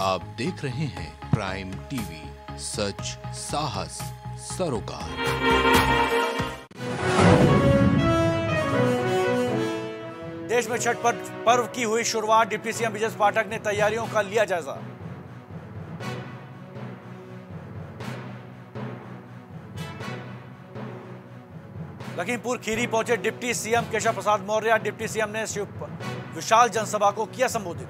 आप देख रहे हैं प्राइम टीवी सच, साहस, सरोकार। देश में छठ पर पर्व की हुई शुरुआत डिप्टी सीएम विजय पाठक ने तैयारियों का लिया जायजा। लखीमपुर खीरी पहुँचे deputy CM Keshav Prasad Maurya. Deputy CM ने विशाल जनसभा को किया संबोधित।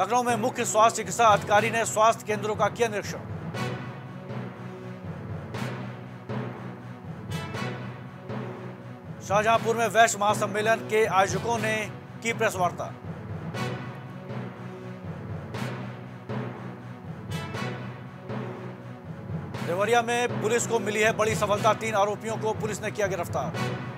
लखनऊ में मुख्य स्वास्थ्य चिकित्सा अधिकारी ने स्वास्थ्य केंद्रों का किया निरीक्षण। शाहजहांपुर में वैश्य महासम्मेलन के आयोजकों ने की प्रेस वार्ता। देवरिया में पुलिस को मिली है बड़ी सफलता, तीन आरोपियों को पुलिस ने किया गिरफ़्तार।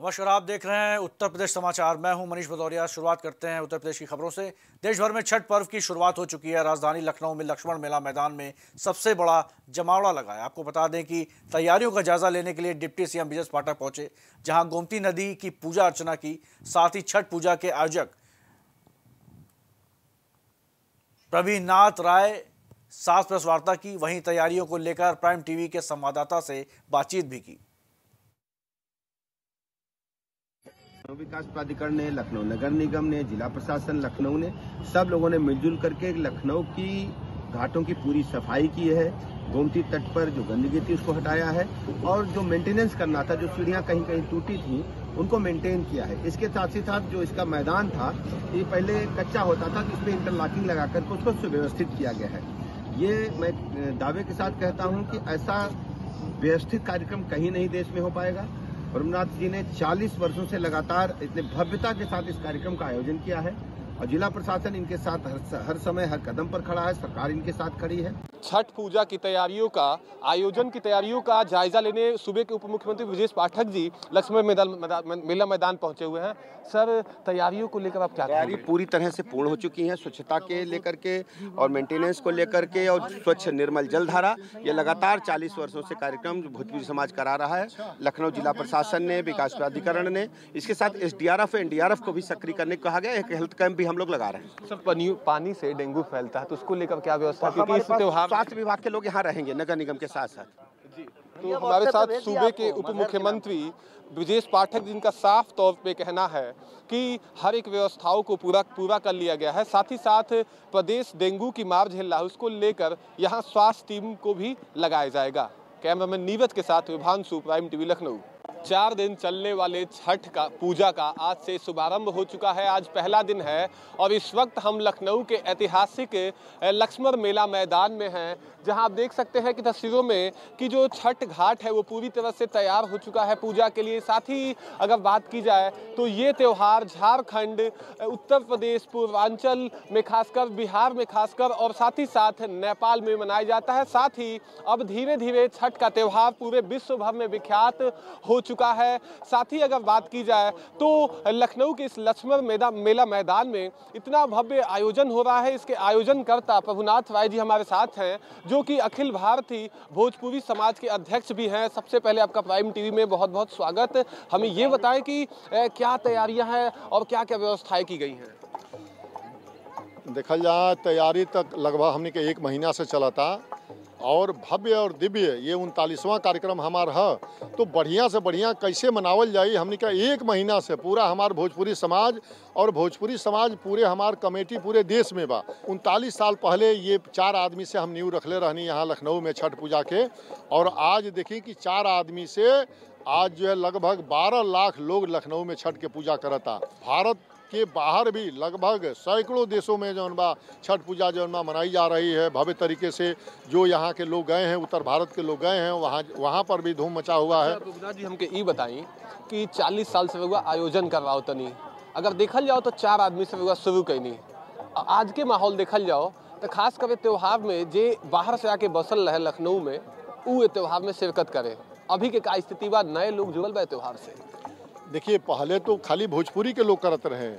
नमस्कार, आप देख रहे हैं उत्तर प्रदेश समाचार। मैं हूँ मनीष भदौरिया। शुरुआत करते हैं उत्तर प्रदेश की खबरों से। देश भर में छठ पर्व की शुरुआत हो चुकी है। राजधानी लखनऊ में लक्ष्मण मेला मैदान में सबसे बड़ा जमावड़ा लगा है आपको बता दें कि तैयारियों का जायजा लेने के लिए डिप्टी सीएम विजय पाठक पहुँचे, जहाँ गोमती नदी की पूजा अर्चना की, साथ ही छठ पूजा के आयोजक प्रवीणनाथ राय, सात प्रेस वार्ता की, वहीं तैयारियों को लेकर प्राइम टीवी के संवाददाता से बातचीत भी की। लखनऊ विकास प्राधिकरण ने, लखनऊ नगर निगम ने, जिला प्रशासन, लखनऊ ने सब लोगों ने मिलजुल करके लखनऊ की घाटों की पूरी सफ़ाई की है। गोमती तट पर जो गंदगी थी उसको हटाया है और जो मेंटेनेंस करना था, जो सीढ़ियाँ कहीं कहीं टूटी थी, उनको मेंटेन किया है। इसके साथ ही साथ जो इसका मैदान था, ये पहले कच्चा होता था तो इसमें इंटरलॉकिंग लगा करके उसको सुव्यवस्थित किया गया है। ये मैं दावे के साथ कहता हूँ कि ऐसा व्यवस्थित कार्यक्रम कहीं नहीं देश में हो पाएगा। ब्रह्मनाथ जी ने 40 वर्षों से लगातार इतने भव्यता के साथ इस कार्यक्रम का आयोजन किया है। और जिला प्रशासन इनके साथ हर, हर समय हर कदम पर खड़ा है सरकार इनके साथ खड़ी है। छठ पूजा की तैयारियों का आयोजन की तैयारियों का जायजा लेने सूबे के उप मुख्यमंत्री विजय पाठक जी लक्ष्मण मैदान मेला मैदान पहुँचे हुए हैं। सर तैयारियों को लेकर आप क्या तैयारी पूरी तरह से पूर्ण हो चुकी है स्वच्छता के लेकर के और मेंटेनेंस को लेकर के और स्वच्छ निर्मल जलधारा ये लगातार 40 वर्षों से कार्यक्रम भोजपुरी समाज करा रहा है। लखनऊ जिला प्रशासन ने विकास प्राधिकरण ने इसके साथ एस डी को भी सक्रिय करने को कहा गया एक हेल्थ कैंप भी हम लोग लगा रहे हैं। सर पानी से डेंगू फैलता है तो उसको लेकर क्या व्यवस्था क्योंकि इस त्योहार स्वास्थ्य विभाग के लोग यहाँ रहेंगे नगर निगम के साथ साथ। जी तो हमारे साथ सूबे के उप मुख्यमंत्री ब्रजेश पाठक जिनका साफ़ तौर पे कहना है कि हर एक व्यवस्थाओं को पूरा पूरा कर लिया गया है। साथ ही साथ प्रदेश डेंगू की मार झेल रहा है उसको लेकर यहाँ स्वास्थ्य टीम को भी लगाया जाएगा। कैमरामैन नीरज के साथ विभांशु प्राइम टीवी लखनऊ। चार दिन चलने वाले छठ का, पूजा का आज से शुभारंभ हो चुका है। आज पहला दिन है और इस वक्त हम लखनऊ के ऐतिहासिक लक्ष्मण मेला मैदान में हैं, जहाँ आप देख सकते हैं कि तस्वीरों में कि जो छठ घाट है वो पूरी तरह से तैयार हो चुका है पूजा के लिए। साथ ही अगर बात की जाए तो ये त्यौहार झारखंड उत्तर प्रदेश, पूर्वांचल में खासकर, बिहार में खासकर और साथ ही साथ नेपाल में मनाया जाता है। साथ ही अब धीरे धीरे छठ का त्यौहार पूरे विश्व भर में विख्यात हो चुका है। साथ ही अगर बात की जाए तो लखनऊ के इस लक्ष्मण मेला मेला मैदान में इतना भव्य आयोजन हो रहा है। इसके आयोजनकर्ता प्रभुनाथ राय जी हमारे साथ हैं, जो कि अखिल भारतीय भोजपुरी समाज के अध्यक्ष भी हैं। सबसे पहले आपका प्राइम टीवी में बहुत बहुत स्वागत। हमें ये बताएँ कि क्या तैयारियाँ हैं और क्या क्या व्यवस्थाएँ की गई हैं? देखा जाए, तैयारी तक लगभग हमने के एक महीना से चला था। और भव्य और दिव्य, ये उनतालीसवां कार्यक्रम हमारा है। तो बढ़िया से बढ़िया कैसे मनावल जाए हमने का एक महीना से पूरा हमार भोजपुरी समाज और भोजपुरी समाज पूरे हमार कमेटी पूरे देश में बा। उनतालीस साल पहले ये चार आदमी से हम न्यू रखले रहनी यहाँ लखनऊ में छठ पूजा के। और आज देखी कि चार आदमी से आज जो है लगभग 12 लाख लोग लखनऊ में छठ के पूजा करता। भारत के बाहर भी लगभग सैकड़ों देशों में जौन बा छठ पूजा जौन बा मनाई जा रही है। भव्य तरीके से जो यहाँ के लोग गए हैं, उत्तर भारत के लोग गए हैं, वहाँ वहाँ पर भी धूम मचा हुआ है। रघुनाथ जी, हमके ये बताई कि 40 साल से हुआ आयोजन कर रहा हो अगर देखल जाओ तो चार आदमी से शुरू कैनी। आज के माहौल देखल जाओ तो खास कर त्यौहार में जे बाहर से आके बसल रहे लखनऊ में, उ त्यौहार में शिरकत करे। अभी के का स्थिति बा, नए लोग जुड़ल बा त्यौहार से। देखिए, पहले तो खाली भोजपुरी के लोग करते रहे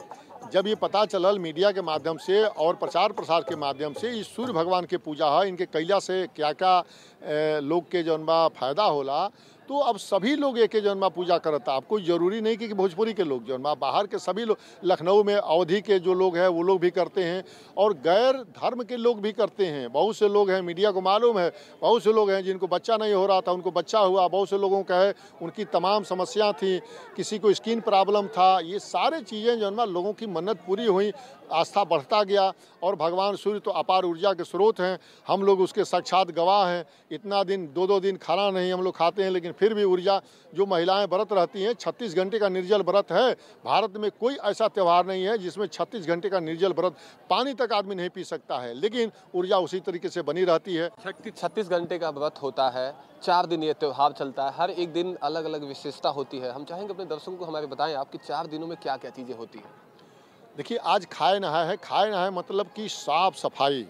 जब ये पता चलल मीडिया के माध्यम से और प्रचार प्रसार के माध्यम से इस सूर्य भगवान के पूजा है, इनके कैला से क्या क्या लोग के जौन बा फ़ायदा होला तो अब सभी लोग एक जौन बा पूजा करता कोई ज़रूरी नहीं कि कि भोजपुरी के लोग जौन बा बाहर के सभी लोग लखनऊ में अवधि के जो लोग हैं, वो लोग भी करते हैं। और गैर धर्म के लोग भी करते हैं। बहुत से लोग हैं, मीडिया को मालूम है, बहुत से लोग हैं जिनको बच्चा नहीं हो रहा था, उनको बच्चा हुआ। बहुत से लोगों का है, उनकी तमाम समस्या थी, किसी को स्किन प्रॉब्लम था। ये सारे चीज़ें जो है लोगों की मन्नत पूरी हुई। आस्था बढ़ता गया और भगवान सूर्य तो अपार ऊर्जा के स्रोत हैं। हम लोग उसके साक्षात गवाह हैं। इतना दिन दो दो दिन खाना नहीं हम लोग खाते हैं, लेकिन फिर भी ऊर्जा जो महिलाएँ व्रत रहती हैं, छत्तीस घंटे का निर्जल व्रत है। भारत में कोई ऐसा त्यौहार नहीं है जिसमें छत्तीस घंटे का निर्जल व्रत पानी तक आदमी नहीं पी सकता है, लेकिन ऊर्जा उसी तरीके से बनी रहती है। छत्तीस घंटे का व्रत होता है, चार दिन ये त्यौहार चलता है, हर एक दिन अलग अलग विशेषता होती है। हम चाहेंगे अपने दर्शकों को हमारे बताएँ आपकी चार दिनों में क्या क्या चीज़ें होती हैं। देखिए, आज खाए नहाए है, खाए नहाए मतलब कि साफ़ सफ़ाई।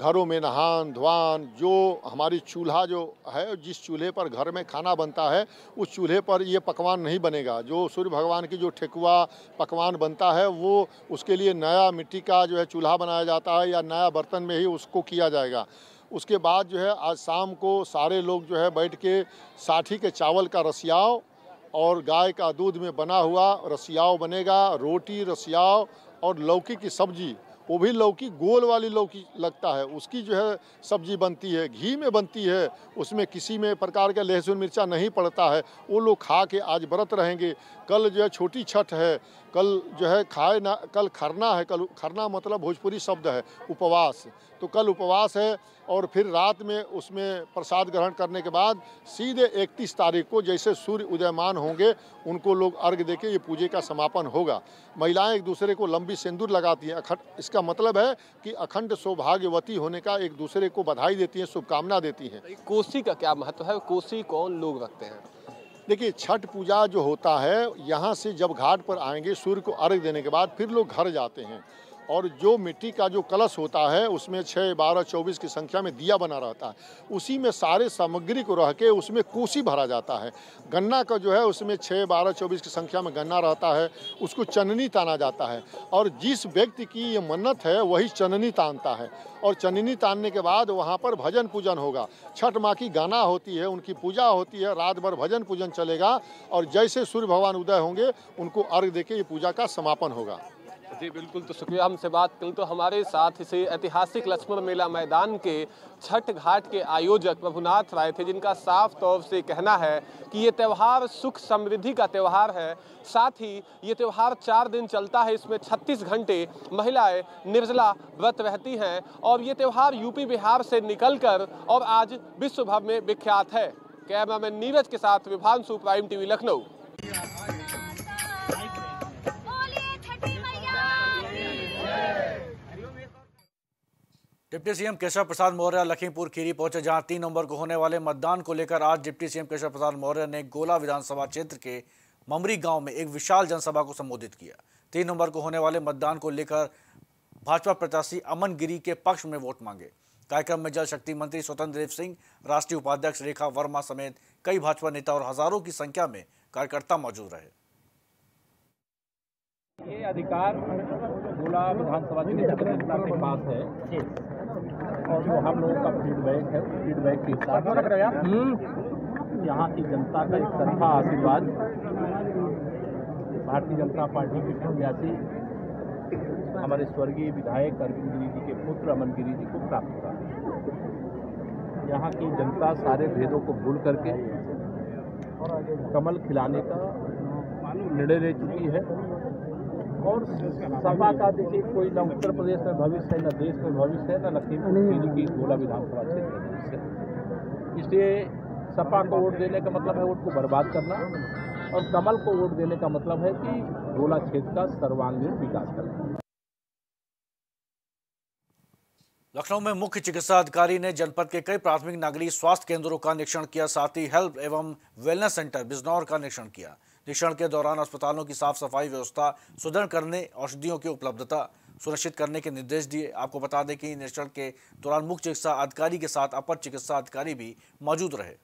घरों में नहान धोवान जो हमारी चूल्हा जो है, जिस चूल्हे पर घर में खाना बनता है, उस चूल्हे पर ये पकवान नहीं बनेगा। जो सूर्य भगवान की जो ठेकुआ पकवान बनता है, वो उसके लिए नया मिट्टी का जो है चूल्हा बनाया जाता है या नया बर्तन में ही उसको किया जाएगा। उसके बाद जो है, आज शाम को सारे लोग जो है बैठ के साठी के चावल का रसियाव और गाय का दूध में बना हुआ रसियाव बनेगा, रोटी, रसियाव और लौकी की सब्ज़ी। वो भी लौकी, गोल वाली लौकी लगता है। उसकी जो है सब्ज़ी बनती है, घी में बनती है। उसमें किसी में प्रकार का लहसुन मिर्चा नहीं पड़ता है। वो लोग खा के आज व्रत रहेंगे। कल जो है छोटी छठ है। कल जो है खाए ना, कल खरना है, कल खरना मतलब भोजपुरी शब्द है, उपवास। तो कल उपवास है और फिर रात में उसमें प्रसाद ग्रहण करने के बाद सीधे इकतीस तारीख को जैसे सूर्य उदयमान होंगे, उनको लोग अर्घ दे के ये पूजे का समापन होगा। महिलाएँ एक दूसरे को लंबी सिंदूर लगाती हैं। अखंड, इसका मतलब है कि अखंड सौभाग्यवती होने का एक दूसरे को बधाई देती हैं, शुभकामना देती हैं। कोसी का क्या महत्व है? कोसी कौन लोग रखते हैं? देखिए, छठ पूजा जो होता है, यहाँ से जब घाट पर आएँगे, सूर्य को अर्घ देने के बाद फिर लोग घर जाते हैं। और जो मिट्टी का जो कलश होता है, उसमें छः बारह, चौबीस की संख्या में दिया बना रहता है। उसी में सारे सामग्री को रह के उसमें कोसी भरा जाता है। गन्ना का जो है, उसमें छः बारह, चौबीस की संख्या में गन्ना रहता है, उसको चननी ताना जाता है। और जिस व्यक्ति की ये मन्नत है, वही चननी तानता है। और चननी तानने के बाद वहाँ पर भजन पूजन होगा। छठ माँ की गाना होती है, उनकी पूजा होती है, रात भर भजन पूजन चलेगा। और जैसे सूर्य भगवान उदय होंगे, उनको अर्घ देके ये पूजा का समापन होगा। जी, बिल्कुल तो शुक्रिया हमसे बात करें तो हमारे साथ इसे ऐतिहासिक लक्ष्मण मेला मैदान के छठ घाट के आयोजक प्रभुनाथ राय थे, जिनका साफ़ तौर से कहना है कि ये त्यौहार सुख समृद्धि का त्यौहार है। साथ ही ये त्यौहार चार दिन चलता है, इसमें 36 घंटे महिलाएँ निर्जला व्रत रहती हैं और ये त्यौहार यूपी बिहार से निकलकर और आज विश्व भर में विख्यात है। कैमरामैन नीरज के साथ Vibhanshu prime TV Lucknow. Deputy CM Keshav Prasad Maurya Lakhimpur Kheri पहुँचे जहाँ तीन नवंबर को होने वाले मतदान को लेकर आज डिप्टी सीएम केशव प्रसाद मौर्य ने गोला विधानसभा क्षेत्र के ममरी गाँव में एक विशाल जनसभा को संबोधित किया। तीन नवंबर को होने वाले मतदान को लेकर भाजपा प्रत्याशी अमन गिरी के पक्ष में वोट मांगे। कार्यक्रम में जल शक्ति मंत्री स्वतंत्र देव सिंह राष्ट्रीय उपाध्यक्ष रेखा वर्मा समेत कई भाजपा नेता और हज़ारों की संख्या में कार्यकर्ता मौजूद रहे। ये अधिकार गोला विधानसभा के पास है। और जो हम लोगों का फीडबैक है फीडबैक के हिसाब से यहाँ की जनता का एक तरफा आशीर्वाद भारतीय जनता पार्टी के प्रत्याशी हमारे स्वर्गीय विधायक अरविंद गिरी जी के पुत्र अमन गिरी जी को प्राप्त हुआ। यहाँ की जनता सारे भेदों को भूल करके कमल खिलाने का निर्णय ले चुकी है। और सपा का देखिए कोई न उत्तर प्रदेश में भविष्य है न देश में भविष्य है न लखीमपुर की गोला विधानसभा क्षेत्र में भविष्य इसलिए सपा को वोट देने का मतलब है वोट को बर्बाद करना और कमल को वोट देने का मतलब है कि गोला क्षेत्र का सर्वांगीण विकास करना। लखनऊ में मुख्य चिकित्सा अधिकारी ने जनपद के कई प्राथमिक नागरिक स्वास्थ्य केंद्रों का निरीक्षण किया साथ ही हेल्थ एवं वेलनेस सेंटर बिजनौर का निरीक्षण किया। निरीक्षण के दौरान अस्पतालों की साफ़ सफ़ाई व्यवस्था, सुदृढ़ करने, औषधियों की उपलब्धता सुनिश्चित करने के निर्देश दिए। आपको बता दें कि निरीक्षण के दौरान मुख्य चिकित्सा अधिकारी के साथ, अपर चिकित्सा अधिकारी भी मौजूद रहे।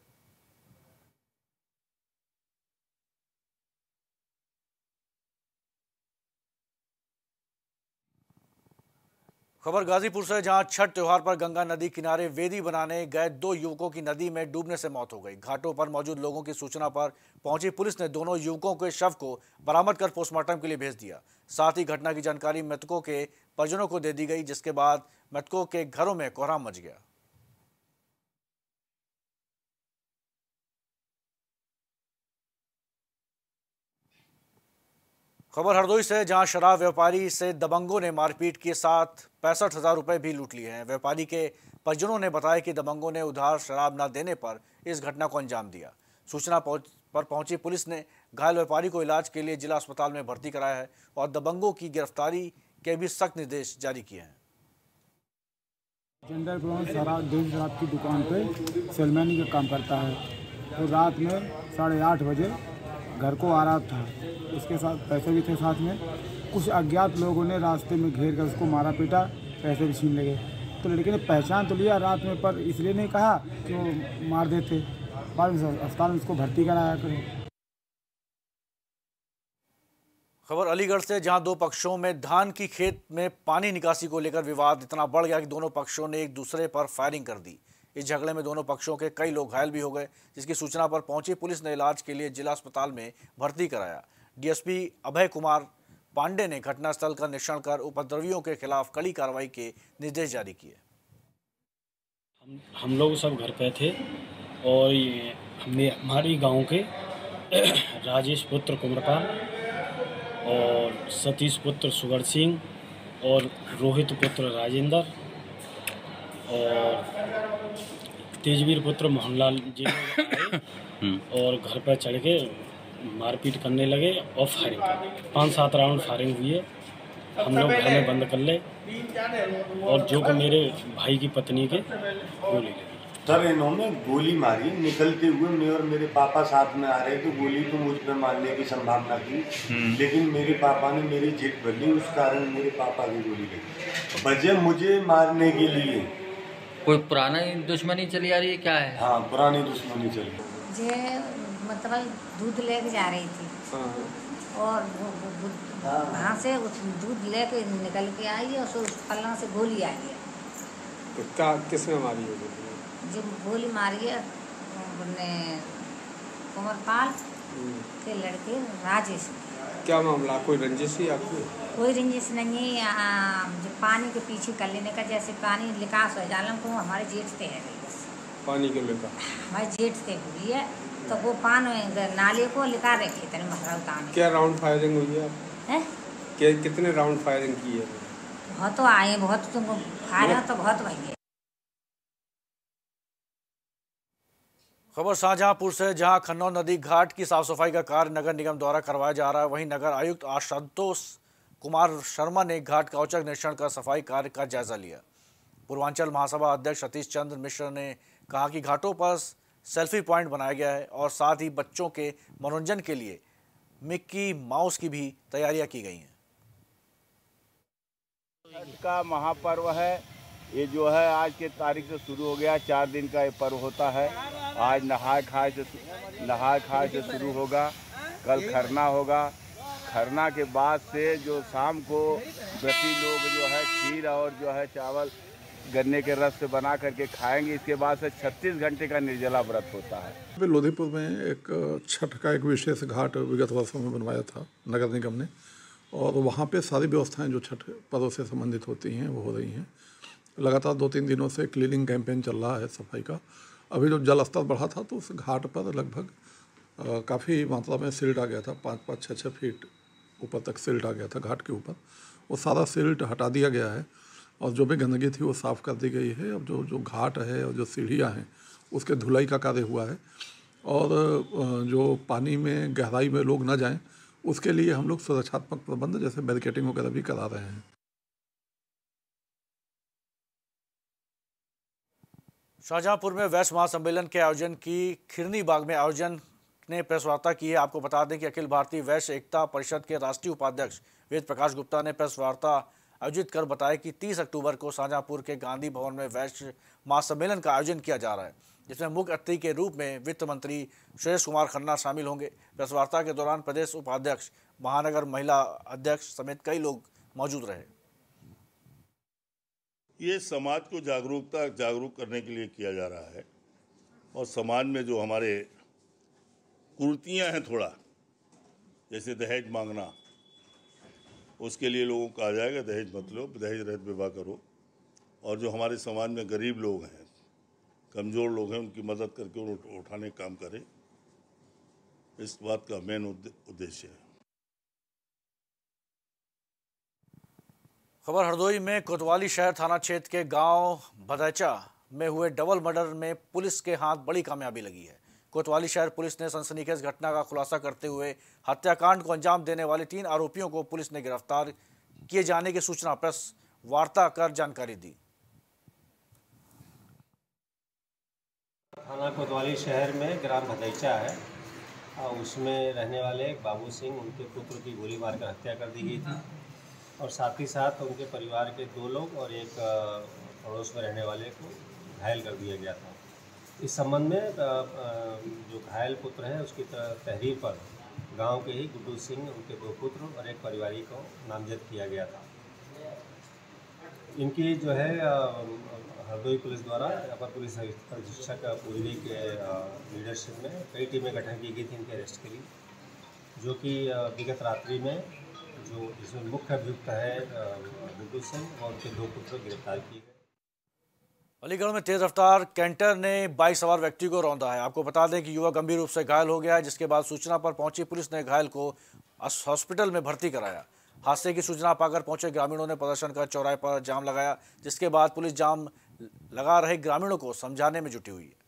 खबर गाजीपुर से, जहाँ छठ त्यौहार पर गंगा नदी किनारे वेदी बनाने गए दो युवकों की नदी में डूबने से मौत हो गई। घाटों पर मौजूद लोगों की सूचना पर पहुँची पुलिस ने दोनों युवकों के शव को बरामद कर पोस्टमार्टम के लिए भेज दिया। साथ ही घटना की जानकारी मृतकों के परिजनों को दे दी गई, जिसके बाद मृतकों के घरों में कोहराम मच गया। खबर हरदोई से जहाँ शराब व्यापारी से दबंगों ने मारपीट के साथ पैंसठ हज़ार रुपए भी लूट लिए हैं। व्यापारी के परिजनों ने बताया कि दबंगों ने उधार शराब न देने पर इस घटना को अंजाम दिया। सूचना पर पहुँची पुलिस ने घायल व्यापारी को इलाज के लिए जिला अस्पताल में भर्ती कराया है और दबंगों की गिरफ्तारी के भी सख्त निर्देश जारी किए हैं। की दुकान सेलमैनी का काम करता है। तो रात में साढ़े आठ बजे घर को आ रहा था। उसके साथ पैसे भी थे साथ में। कुछ अज्ञात लोगों ने रास्ते में घेर कर उसको मारा पीटा, पैसे भी छीन लगे। तो लड़के ने पहचान तो लिया रात में, पर इसलिए नहीं कहा कि वो मार देते। बाद में अस्पताल में उसको भर्ती कराया करें। खबर अलीगढ़ से, जहाँ दो पक्षों में धान की खेत में पानी निकासी को लेकर विवाद इतना बढ़ गया कि दोनों पक्षों ने एक दूसरे पर फायरिंग कर दी। इस झगड़े में दोनों पक्षों के कई लोग घायल भी हो गए, जिसकी सूचना पर पहुँची पुलिस ने इलाज के लिए जिला अस्पताल में भर्ती कराया। डीएसपी अभय कुमार पांडे ने घटनास्थल का निरीक्षण कर उपद्रवियों के खिलाफ कड़ी कार्रवाई के निर्देश जारी किए। हम हम लोग सब घर पे थे और ये हमने, हमारी गाँव के राजेश पुत्र कुमरपाल और सतीश पुत्र सुगर सिंह और रोहित पुत्र राजेंद्र और तेजवीर पुत्र मोहनलाल जी और घर पर चढ़ के मारपीट करने लगे और फायरिंग करने पाँच सात राउंड फायरिंग हुई है। हम लोग घर में बंद कर ले और जो कि मेरे भाई की पत्नी के गोली लगी सर इन्होंने गोली मारी। निकलते हुए मैं और मेरे पापा साथ में आ रहे थे। गोली तो मुझ पर मारने की संभावना थी। लेकिन मेरे पापा ने मेरी जेट बदली। उस कारण मेरे पापा की गोली लगी वजह मुझे मारने के लिए कोई पुरानी दुश्मनी चली आ रही है क्या है? हाँ पुरानी दुश्मनी चली। जे मतलब दूध लेके जा रही थी। और वो- वो- वो- वहाँ से उस दूध लेके निकल के आई और उस पल्ला से गोली आई है। तो क्या किसने मारी है जब गोली मारी है उन्होंने कुंवरपाल के लड़के राजेश। क्या मामला? कोई रंजिश ही आपकी? कोई रंजिश नहीं है जो पानी के पीछे कर लेने का जैसे पानी निकास हो जालम को हमारे जेठ से है पानी को लेकर हमारे जेठ से हुई है तो वो पान नाले को लिखा रखे तेरे महरौता में क्या राउंड फायरिंग हुई है? है? क्या कितने राउंड फायरिंग की है? बहुत तो आए बहुत तुमको फ़ायदा तो बहुत भई है। खबर शाहजहांपुर से जहाँ खन्नौर नदी घाट की साफ़ सफ़ाई का कार्य नगर निगम द्वारा करवाया जा रहा है वहीं नगर आयुक्त आशुतोष कुमार शर्मा ने घाट का औचक निरीक्षण कर सफ़ाई कार्य का जायजा लिया। पूर्वांचल महासभा अध्यक्ष सतीश चंद्र मिश्र ने कहा कि घाटों पर सेल्फी पॉइंट बनाया गया है और साथ ही बच्चों के मनोरंजन के लिए मिक्की माउस की भी तैयारियाँ की गई हैं। का महापर्व है। ये जो है, आज के तारीख से शुरू हो गया। चार दिन का ये पर्व होता है। आज नहाय खाए से नहाय खाए से शुरू होगा। कल खरना होगा। खरना के बाद से जो शाम को व्रती लोग जो है खीर और जो है चावल गन्ने के रस से बना करके खाएँगे, इसके बाद से 36 घंटे का निर्जला व्रत होता है। लोधीपुर में एक छठ का एक विशेष घाट विगत वर्षों में बनवाया था, नगर निगम ने। और वहाँ पे सारी व्यवस्थाएँ जो छठ पर्व से संबंधित होती हैं, वो हो रही हैं। लगातार दो तीन दिनों से क्लीनिंग कैंपेन चल रहा है सफ़ाई का। अभी जो जल स्तर बढ़ा था तो उस घाट पर लगभग काफ़ी मात्रा में सिल्ट आ गया था, पाँच पाँच छः छः फीट। ऊपर तक सिल्ट आ गया था, घाट के ऊपर। वो सारा सिल्ट हटा दिया गया है और जो भी गंदगी थी वो साफ़ कर दी गई है। अब जो जो घाट है और जो सीढ़ियाँ हैं, उसके धुलाई का कार्य हुआ है। और जो पानी में, गहराई में लोग ना जाएँ, उसके लिए हम लोग सुरक्षात्मक प्रबंध जैसे बैरिकेटिंग वगैरह भी करा रहे हैं। शाहजहांपुर में वैश्य महासम्मेलन के आयोजन की खिरनी बाग में आयोजन ने प्रेस वार्ता की है। आपको बता दें कि अखिल भारतीय वैश्य एकता परिषद के राष्ट्रीय उपाध्यक्ष वेद प्रकाश गुप्ता ने प्रेस वार्ता आयोजित कर बताया कि 30 अक्टूबर को शाहजहांपुर के गांधी भवन में वैश्य महासम्मेलन का आयोजन किया जा रहा है, जिसमें मुख्य अतिथि के रूप में वित्त मंत्री सुरेश कुमार खन्ना शामिल होंगे। प्रेस वार्ता के दौरान प्रदेश उपाध्यक्ष, महानगर महिला अध्यक्ष समेत कई लोग मौजूद रहे। ये समाज को जागरूकता जागरूक करने के लिए किया जा रहा है और समाज में जो हमारे कुर्तियाँ हैं थोड़ा, जैसे दहेज मांगना। उसके लिए लोगों को कहा जाएगा, दहेज मत लो, दहेज रहित विवाह करो। और जो हमारे समाज में गरीब लोग हैं, कमज़ोर लोग हैं, उनकी मदद करके उन उठाने का काम करें। इस बात का मेन उद्देश्य है। खबर हरदोई में कोतवाली शहर थाना क्षेत्र के गाँव भदैचा में हुए डबल मर्डर में पुलिस के हाथ बड़ी कामयाबी लगी है। कोतवाली शहर पुलिस ने सनसनीखेज घटना का खुलासा करते हुए हत्याकांड को अंजाम देने वाले तीन आरोपियों को पुलिस ने गिरफ़्तार किए जाने की सूचना प्रेस वार्ता कर जानकारी दी। थाना कोतवाली शहर में ग्राम भदैचा है, और उसमें रहने वाले बाबू सिंह, उनके पुत्र की गोली मारकर हत्या कर दी गई थी। और साथ ही साथ उनके परिवार के दो लोग और एक पड़ोस में रहने वाले को घायल कर दिया गया था। इस संबंध में जो घायल पुत्र है, उसकी तहरीर पर गाँव के ही गुड्डू सिंह, उनके दो पुत्र और एक परिवारी को नामजद किया गया था। इनकी जो है हरदोई पुलिस द्वारा, अपर पुलिस अधीक्षक पूर्वी के लीडरशिप में कई टीमें गठन की गई थी इनके अरेस्ट के लिए, जो कि विगत रात्रि में जो इसमें मुख्य अभियुक्त है गुड्डू सिंह और उनके दो पुत्र गिरफ़्तार किए गए। अलीगढ़ में तेज रफ्तार कैंटर ने बाइक सवार व्यक्ति को रौंदा है। आपको बता दें कि युवा गंभीर रूप से घायल हो गया है जिसके बाद सूचना पर पहुँची पुलिस ने घायल को हॉस्पिटल में भर्ती कराया। हादसे की सूचना पाकर पहुँचे ग्रामीणों ने प्रदर्शन कर चौराहे पर जाम लगाया जिसके बाद पुलिस जाम लगा रहे ग्रामीणों को समझाने में जुटी हुई है।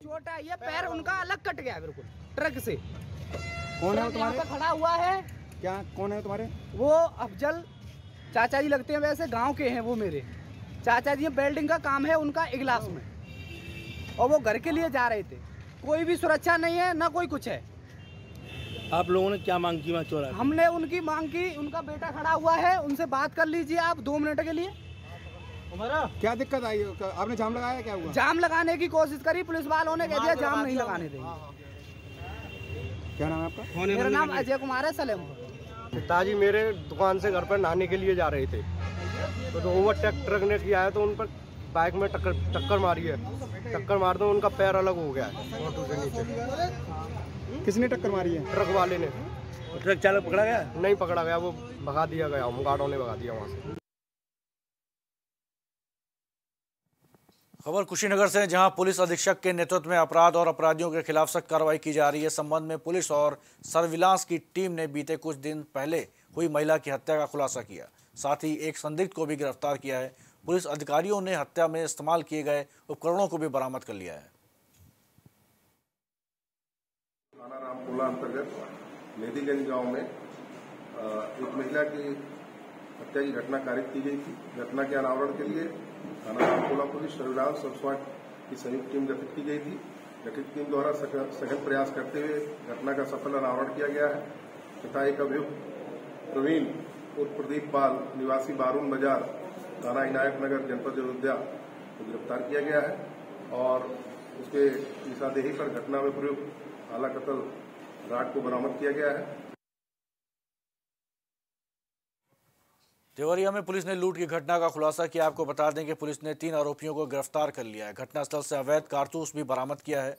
छोटा ये पैर उनका अलग कट गया बिल्कुल ट्रक से। कौन है तुम्हारे? खड़ा हुआ है। क्या कौन है तुम्हारे? वो अफजल चाचा जी लगते हैं वैसे गाँव के हैं वो मेरे। चाचा जी वेल्डिंग का काम है उनका इगलास में। और वो घर के लिए जा रहे थे। कोई भी सुरक्षा नहीं है ना कोई कुछ है। आप लोगों ने क्या मांग की मैं चोरा हमने उनकी मांग की उनका बेटा खड़ा हुआ है उनसे बात कर लीजिए आप दो मिनट के लिए। क्या दिक्कत आई? आपने जाम लगाया क्या हुआ? जाम लगाने की कोशिश करी पुलिस वालों ने कह दिया जाम नहीं लगाने देंगे। क्या नाम है आपका? मेरा नाम अजय कुमार है सलेम। पिताजी मेरे दुकान से घर पर नहाने के लिए जा रहे थे। तो, तो ओवरटेक ट्रक ने किया है तो उन पर बाइक में टक्कर टक्कर मारी है। टक्कर मार दो उनका पैर अलग हो गया है। ऑटो से नीचे। किसने टक्कर मारी है? ट्रक वाले ने। ट्रक चालक पकड़ा गया? नहीं पकड़ा गया वो भगा दिया गया गार्डों ने भगा दिया वहाँ से। खबर कुशीनगर से जहाँ पुलिस अधीक्षक के नेतृत्व में अपराध और अपराधियों के खिलाफ सख्त कार्रवाई की जा रही है। संबंध में पुलिस और सर्विलांस की टीम ने बीते कुछ दिन पहले हुई महिला की हत्या का खुलासा किया। साथ ही एक संदिग्ध को भी गिरफ़्तार किया है। पुलिस अधिकारियों ने हत्या में इस्तेमाल किए गए उपकरणों को भी बरामद कर लिया है। थाना रामपुला अंतर्गत मेदीगंज गाँव में एक महिला की हत्या की घटना कारित की गई थी। घटना के अनावरण के लिए थाना रामपुला पुलिस सर्विलांस और स्वाट की संयुक्त टीम गठित की गई थी। गठित टीम द्वारा सघन प्रयास करते हुए घटना का सफल अनावरण किया गया है। तथा एक अभियुक्त प्रवीण उर्फ़ प्रदीप पाल, निवासी बारून बाज़ार, थाना इनायत नगर, जनपद अयोध्या को गिरफ़्तार किया गया है और उसके निशादेही पर घटना में प्रयुक्त आला कतल राड को बरामद किया गया है। देवरिया में पुलिस ने लूट की घटना का खुलासा किया। आपको बता दें कि पुलिस ने तीन आरोपियों को गिरफ़्तार कर लिया है। घटनास्थल से अवैध कारतूस भी बरामद किया है।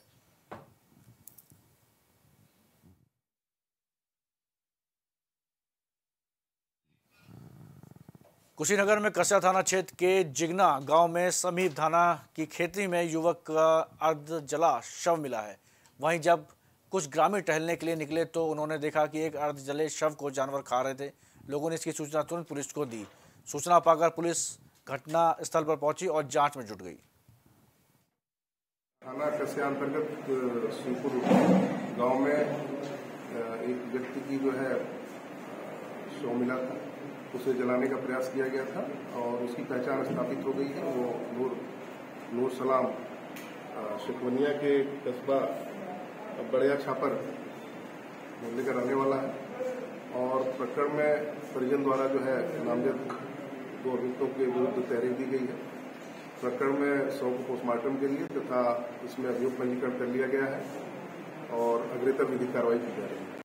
कुशीनगर में कस्या थाना क्षेत्र के जिगना गाँव में समीप थाना की खेती में युवक का अर्ध जला शव मिला है। वहीं जब कुछ ग्रामीण टहलने के लिए निकले तो उन्होंने देखा कि एक अर्ध जले शव को जानवर खा रहे थे। लोगों ने इसकी सूचना तुरंत पुलिस को दी। सूचना पाकर पुलिस घटना स्थल पर पहुँची और जाँच में जुट गई। थाना कस्या अंतर्गत गाँव में एक व्यक्ति की जो है शव मिला था। उसे जलाने का प्रयास किया गया था और उसकी पहचान स्थापित हो गई है। वो नूर नूर सलाम शिकवनिया के कस्बा बड़िया छापर मोहल्ले का रहने वाला है और प्रकरण में परिजन द्वारा जो है नामजद दो अभियुक्तों के विरुद्ध तहरीर दी गई है। प्रकरण में शव को पोस्टमार्टम के लिए तथा इसमें अभियोग पंजीकरण कर लिया गया है और अग्रेतर विधि कार्रवाई की जा रही है।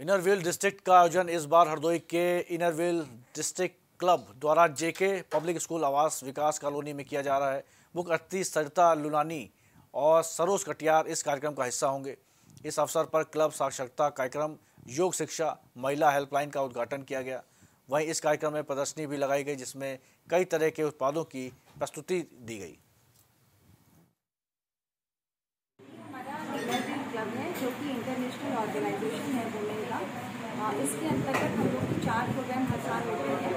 इनरव्हील डिस्ट्रिक्ट का आयोजन इस बार हरदोई के इनरव्हील डिस्ट्रिक्ट क्लब द्वारा जेके पब्लिक स्कूल आवास विकास कॉलोनी में किया जा रहा है। मुख्य अतिथि सरिता लुलानी और सरोज कटियार इस कार्यक्रम का हिस्सा होंगे। इस अवसर पर क्लब साक्षरता कार्यक्रम, योग शिक्षा, महिला हेल्पलाइन का उद्घाटन किया गया। वहीं इस कार्यक्रम में प्रदर्शनी भी लगाई गई, जिसमें कई तरह के उत्पादों की प्रस्तुति दी गई। हमारा क्लब है, जो कि इंटरनेशनल ऑर्गेनाइजेशन इसके अंतर्गत हम लोग चार प्रोग्राम हर साल होते हैं।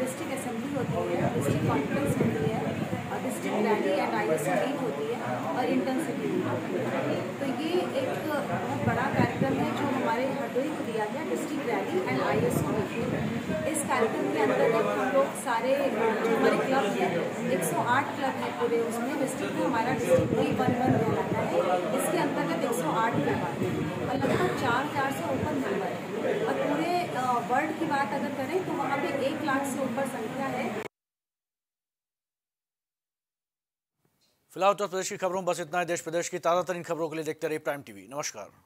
डिस्ट्रिक्ट असेंबली होती है डिस्ट्रिक्ट कॉन्फ्रेंस होती है district rally and I S होती है और इंटर्नशिप होती है। तो ये एक बहुत बड़ा कार्यक्रम है जो हमारे हरदोई को दिया गया district rally and I S इस कार्यक्रम के अंतर्गत हम लोग सारे, जो हमारे क्लब हैं 108 क्लब हैं पूरे उसमें डिस्ट्रिक्ट में हमारा डिस्ट्रिक्ट भी वन वन कहलाता है। इसके अंतर्गत 108 क्लब आते हैं। और लगभग चार चार से ऊपर नंबर और वर्ल्ड की बात अगर करें तो वहाँ पे एक लाख से ऊपर संख्या है। फ़िलहाल उत्तर प्रदेश की खबरों बस इतना है। देश प्रदेश की ताज़ा तरीन खबरों के लिए देखते रहिए प्राइम टीवी नमस्कार।